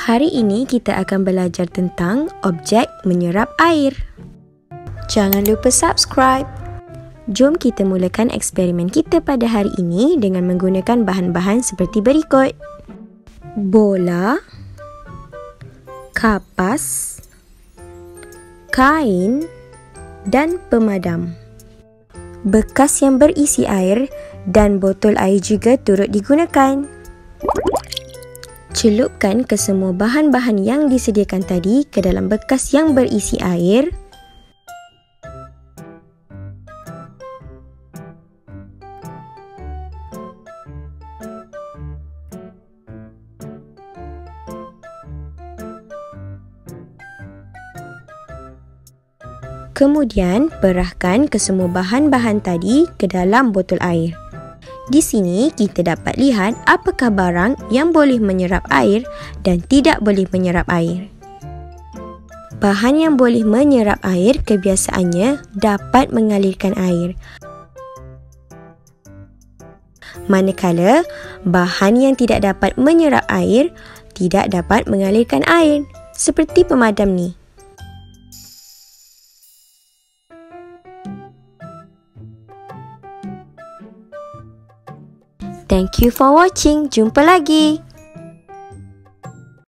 Hari ini kita akan belajar tentang objek menyerap air. Jangan lupa subscribe. Jom kita mulakan eksperimen kita pada hari ini dengan menggunakan bahan-bahan seperti berikut. Bola, kapas, kain dan pemadam. Bekas yang berisi air dan botol air juga turut digunakan. Celupkan kesemua bahan-bahan yang disediakan tadi ke dalam bekas yang berisi air. Kemudian, perahkan kesemua bahan-bahan tadi ke dalam botol air. Di sini kita dapat lihat apakah barang yang boleh menyerap air dan tidak boleh menyerap air. Bahan yang boleh menyerap air kebiasaannya dapat mengalirkan air. Manakala bahan yang tidak dapat menyerap air tidak dapat mengalirkan air seperti pemadam ni. Thank you for watching. Jumpa lagi.